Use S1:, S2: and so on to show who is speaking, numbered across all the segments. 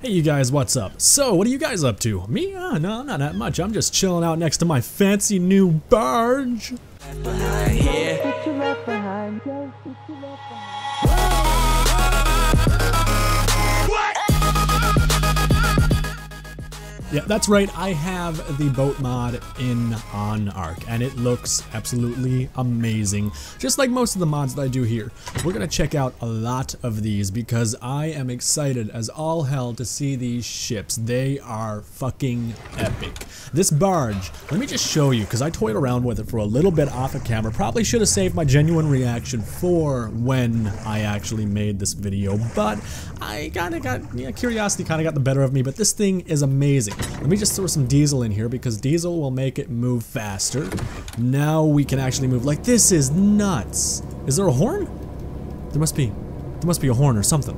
S1: Hey you guys, what's up? So, what are you guys up to? Me? Uh, no, not that much. I'm just chilling out next to my fancy new barge. Yeah, that's right. I have the boat mod in on Ark, and it looks absolutely amazing. Just like most of the mods that I do here. We're gonna check out a lot of these because I am excited as all hell to see these ships. They are fucking epic. This barge, let me just show you, because I toyed around with it for a little bit off of camera. Probably should have saved my genuine reaction for when I actually made this video, but I kinda got, yeah, curiosity kinda got the better of me, but this thing is amazing. Let me just throw some diesel in here because diesel will make it move faster. Now we can actually move. Like, this is nuts. Is there a horn? There must be, there must be a horn or something.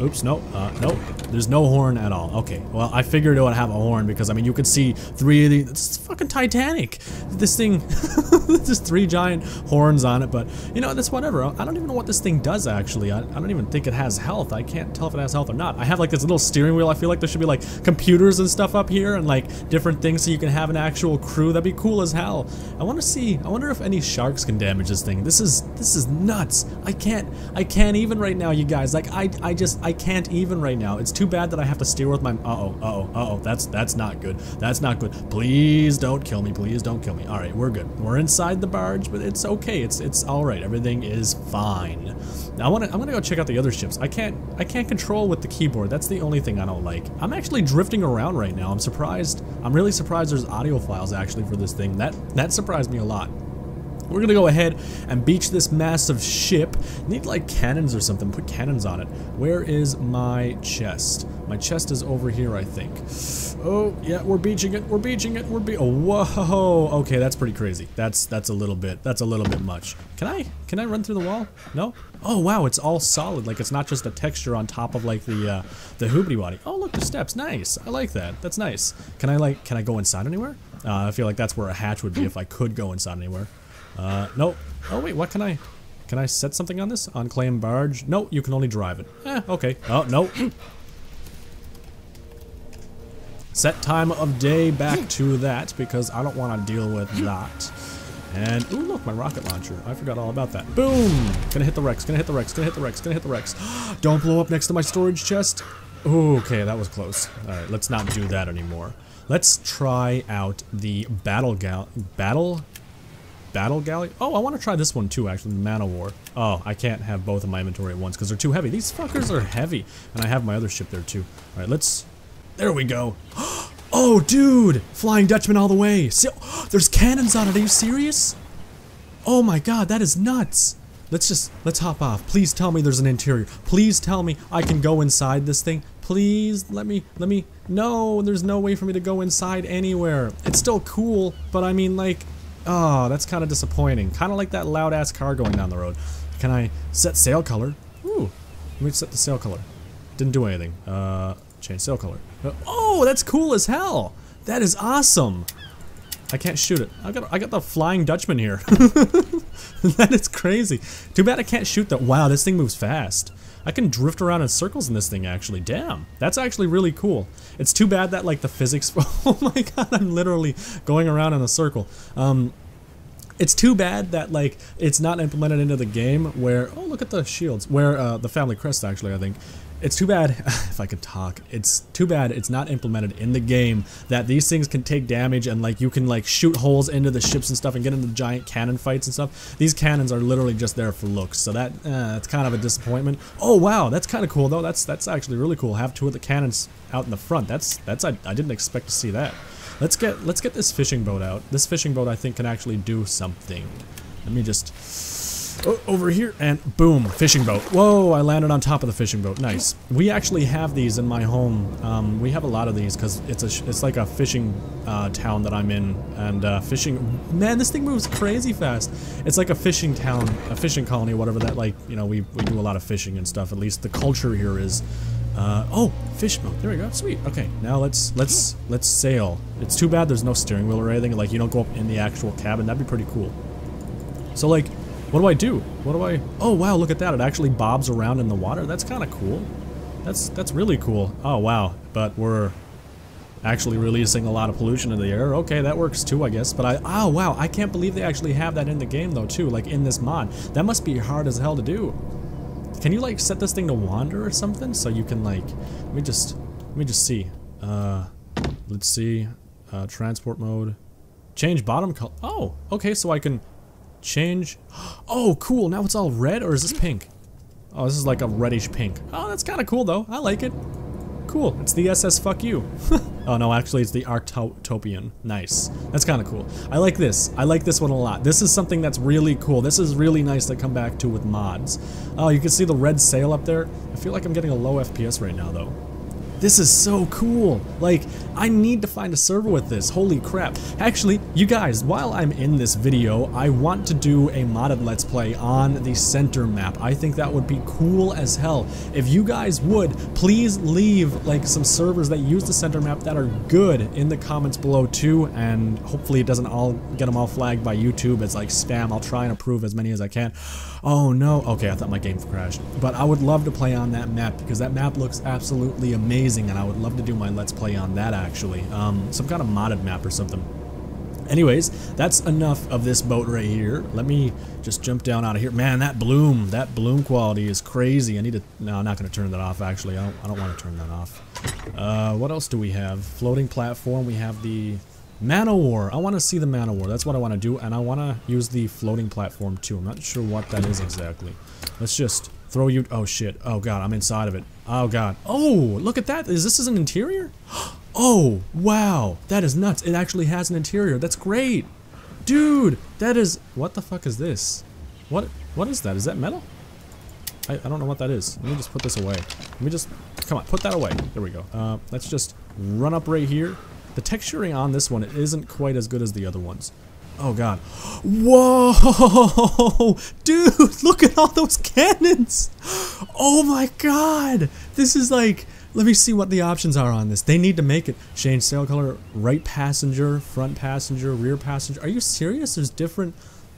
S1: Oops, no, uh, nope. There's no horn at all. Okay, well, I figured it would have a horn because, I mean, you could see three of these. It's fucking Titanic. This thing, there's three giant horns on it, but, you know, that's whatever. I don't even know what this thing does, actually. I, I don't even think it has health. I can't tell if it has health or not. I have, like, this little steering wheel. I feel like there should be, like, computers and stuff up here and, like, different things so you can have an actual crew. That'd be cool as hell. I want to see, I wonder if any sharks can damage this thing. This is, this is nuts. I can't, I can't even right now, you guys. Like, I, I just, I can't even right now. It's too bad that I have to steer with my, uh-oh, uh-oh, uh-oh, that's, that's not good. That's not good. Please don't kill me, please don't kill me. All right, we're good. We're inside the barge, but it's okay. It's, it's all right. Everything is fine. Now I want to, I'm gonna go check out the other ships. I can't, I can't control with the keyboard. That's the only thing I don't like. I'm actually drifting around right now. I'm surprised. I'm really surprised there's audio files actually for this thing. That, that surprised me a lot. We're gonna go ahead and beach this massive ship. Need like cannons or something, put cannons on it. Where is my chest? My chest is over here, I think. Oh, yeah, we're beaching it, we're beaching it, we're be- oh, whoa, okay, that's pretty crazy. That's, that's a little bit, that's a little bit much. Can I, can I run through the wall? No? Oh, wow, it's all solid, like it's not just a texture on top of like the, uh, the hoobity body. Oh, look, the steps, nice, I like that, that's nice. Can I like, can I go inside anywhere? Uh, I feel like that's where a hatch would be if I could go inside anywhere. Uh, nope. Oh wait, what can I... Can I set something on this? On claim barge? No, you can only drive it. Eh, okay. Oh, no. set time of day back to that, because I don't want to deal with that. And, ooh, look, my rocket launcher. I forgot all about that. Boom! Gonna hit the Rex, gonna hit the Rex, gonna hit the Rex, gonna hit the Rex. don't blow up next to my storage chest. Ooh, okay, that was close. Alright, let's not do that anymore. Let's try out the battle gal- battle Battle Galley? Oh, I want to try this one too, actually, the Man of War. Oh, I can't have both in my inventory at once because they're too heavy. These fuckers are heavy. And I have my other ship there too. Alright, let's... There we go. Oh, dude! Flying Dutchman all the way. See, there's cannons on it. Are you serious? Oh my god, that is nuts. Let's just, let's hop off. Please tell me there's an interior. Please tell me I can go inside this thing. Please, let me, let me, no, there's no way for me to go inside anywhere. It's still cool, but I mean, like, Oh, that's kind of disappointing. Kind of like that loud-ass car going down the road. Can I set sail color? Ooh, let me set the sail color. Didn't do anything. Uh, change sail color. Oh, that's cool as hell. That is awesome. I can't shoot it. I got I got the Flying Dutchman here. that is crazy. Too bad I can't shoot that. Wow, this thing moves fast. I can drift around in circles in this thing actually. Damn, that's actually really cool. It's too bad that like the physics, oh my god, I'm literally going around in a circle. Um, it's too bad that like it's not implemented into the game where, oh look at the shields, where uh, the family crest actually I think, it's too bad, if I could talk, it's too bad it's not implemented in the game that these things can take damage and like you can like shoot holes into the ships and stuff and get into giant cannon fights and stuff. These cannons are literally just there for looks, so that uh, that's kind of a disappointment. Oh wow, that's kind of cool though. That's that's actually really cool. Have two of the cannons out in the front. That's that's I, I didn't expect to see that. Let's get let's get this fishing boat out. This fishing boat I think can actually do something. Let me just Over here, and boom, fishing boat. Whoa, I landed on top of the fishing boat. Nice. We actually have these in my home. Um, we have a lot of these because it's a it's like a fishing uh, town that I'm in, and uh, fishing. Man, this thing moves crazy fast. It's like a fishing town, a fishing colony, whatever that. Like you know, we we do a lot of fishing and stuff. At least the culture here is. Uh, oh, fish boat. There we go. Sweet. Okay, now let's let's let's sail. It's too bad there's no steering wheel or anything. Like you don't go up in the actual cabin. That'd be pretty cool. So like what do I do? What do I... Oh, wow, look at that. It actually bobs around in the water. That's kind of cool. That's that's really cool. Oh wow, but we're actually releasing a lot of pollution into the air. Okay, that works too, I guess. But I, oh wow, I can't believe they actually have that in the game though too, like in this mod. That must be hard as hell to do. Can you like set this thing to wander or something so you can like, let me just, let me just see. Uh, let's see, uh, transport mode, change bottom color. Oh, okay, so I can change. Oh, cool. Now it's all red or is this pink? Oh, this is like a reddish pink. Oh, that's kind of cool though. I like it. Cool. It's the SS fuck you. oh no, actually it's the Arctopian. Nice. That's kind of cool. I like this. I like this one a lot. This is something that's really cool. This is really nice to come back to with mods. Oh, you can see the red sail up there. I feel like I'm getting a low FPS right now though. This is so cool. Like, I need to find a server with this. Holy crap. Actually, you guys, while I'm in this video, I want to do a modded Let's Play on the center map. I think that would be cool as hell. If you guys would, please leave like some servers that use the center map that are good in the comments below too, and hopefully it doesn't all get them all flagged by YouTube as like spam. I'll try and approve as many as I can. Oh no, okay, I thought my game crashed. But I would love to play on that map because that map looks absolutely amazing and I would love to do my Let's Play on that actually. Um, some kind of modded map or something. Anyways, that's enough of this boat right here. Let me just jump down out of here. Man, that bloom, that bloom quality is crazy. I need to, no, I'm not going to turn that off actually. I don't, I don't want to turn that off. Uh, what else do we have? Floating platform, we have the Man-O-War. I want to see the Man-O-War. That's what I want to do, and I want to use the floating platform too. I'm not sure what that is exactly. Let's just throw you... Oh, shit. Oh, God. I'm inside of it. Oh, God. Oh, look at that. Is this is an interior? Oh, wow. That is nuts. It actually has an interior. That's great. Dude, that is... What the fuck is this? What? What is that? Is that metal? I, I don't know what that is. Let me just put this away. Let me just... Come on, put that away. There we go. Uh, let's just run up right here. The texturing on this one isn't quite as good as the other ones. Oh god. Whoa! Dude, look at all those cannons! Oh my god! This is like... Let me see what the options are on this. They need to make it. Change sail color, right passenger, front passenger, rear passenger. Are you serious? There's different...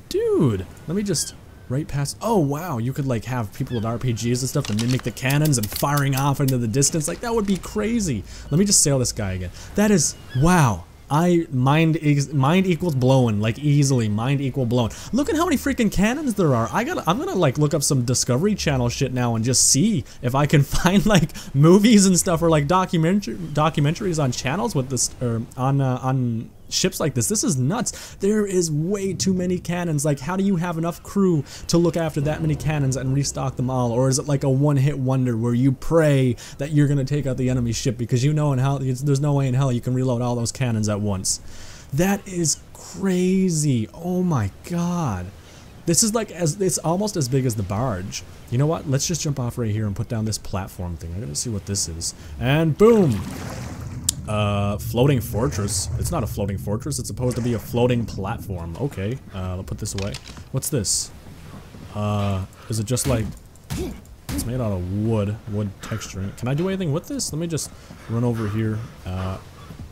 S1: Dude, let me just right past. Oh wow, you could like have people with RPGs and stuff to mimic the cannons and firing off into the distance. Like that would be crazy. Let me just sail this guy again. That is wow. I mind mind equals blowing like easily mind equal blowing. Look at how many freaking cannons there are. I got I'm gonna like look up some Discovery Channel shit now and just see if I can find like movies and stuff or like documentary documentaries on channels with this or on uh, on ships like this. This is nuts. There is way too many cannons. Like, how do you have enough crew to look after that many cannons and restock them all? Or is it like a one-hit wonder where you pray that you're going to take out the enemy ship because you know in hell, there's no way in hell you can reload all those cannons at once. That is crazy. Oh my god. This is like as it's almost as big as the barge. You know what? Let's just jump off right here and put down this platform thing. I gotta see what this is. And boom! Uh, floating fortress. It's not a floating fortress. It's supposed to be a floating platform. Okay, uh, I'll put this away. What's this? Uh, is it just like... It's made out of wood, wood texturing. Can I do anything with this? Let me just run over here. Uh,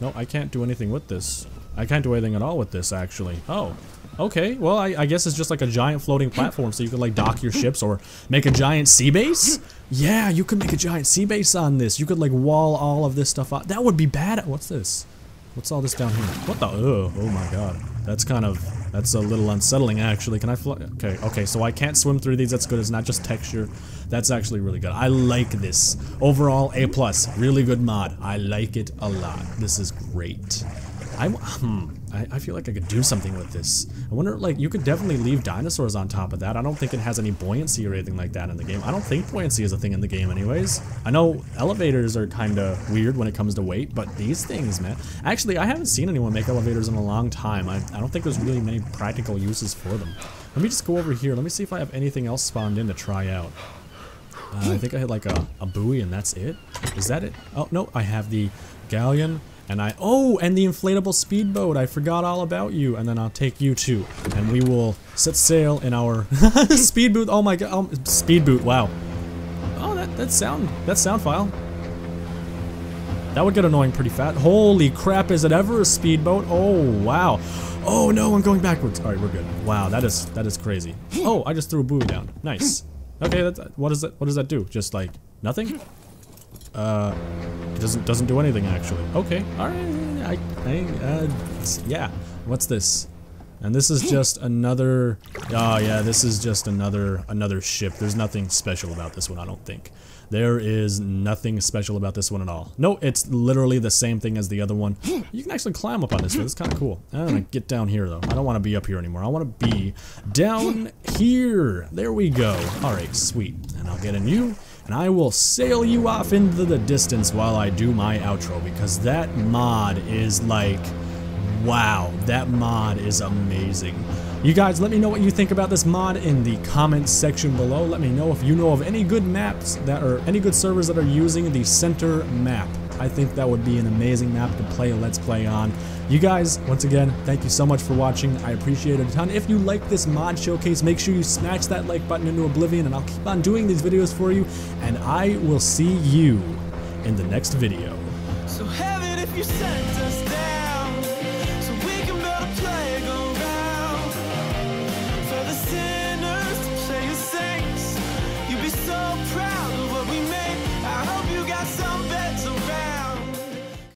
S1: no, I can't do anything with this. I can't do anything at all with this, actually. Oh, Okay, well, I, I, guess it's just like a giant floating platform, so you can like dock your ships or make a giant sea base. Yeah, you could make a giant sea base on this. You could like wall all of this stuff out. That would be bad. What's this? What's all this down here? What the? Oh, oh my god. That's kind of, that's a little unsettling actually. Can I fly? Okay, okay, so I can't swim through these. That's good. It's not just texture. That's actually really good. I like this. Overall, A+. plus. Really good mod. I like it a lot. This is great. I, hmm, I, I, feel like I could do something with this. I wonder, like, you could definitely leave dinosaurs on top of that. I don't think it has any buoyancy or anything like that in the game. I don't think buoyancy is a thing in the game anyways. I know elevators are kind of weird when it comes to weight, but these things, man. Actually, I haven't seen anyone make elevators in a long time. I, I don't think there's really many practical uses for them. Let me just go over here. Let me see if I have anything else spawned in to try out. Uh, I think I had like a, a buoy and that's it. Is that it? Oh, no, I have the galleon and I, oh, and the inflatable speedboat. I forgot all about you. And then I'll take you too. And we will set sail in our speed boot. Oh my god, um, speed boot, wow. Oh, that, that sound, that sound file. That would get annoying pretty fast. Holy crap, is it ever a speedboat? Oh, wow. Oh no, I'm going backwards. All right, we're good. Wow, that is, that is crazy. Oh, I just threw a buoy down. Nice. Okay, that's, what does that, what does that do? Just like, nothing? Uh, doesn't doesn't do anything actually. Okay, all right. I, I uh, yeah. What's this? And this is just another. Oh yeah, this is just another another ship. There's nothing special about this one, I don't think. There is nothing special about this one at all. No, it's literally the same thing as the other one. You can actually climb up on this one. It's kind of cool. I want to get down here, though. I don't want to be up here anymore. I want to be down here. There we go. All right, sweet. And I'll get in you, and I will sail you off into the distance while I do my outro, because that mod is like wow, that mod is amazing. You guys, let me know what you think about this mod in the comments section below. Let me know if you know of any good maps that are any good servers that are using the center map. I think that would be an amazing map to play a Let's Play on. You guys, once again, thank you so much for watching. I appreciate it a ton. If you like this mod showcase, make sure you smash that like button into oblivion, and I'll keep on doing these videos for you, and I will see you in the next video. So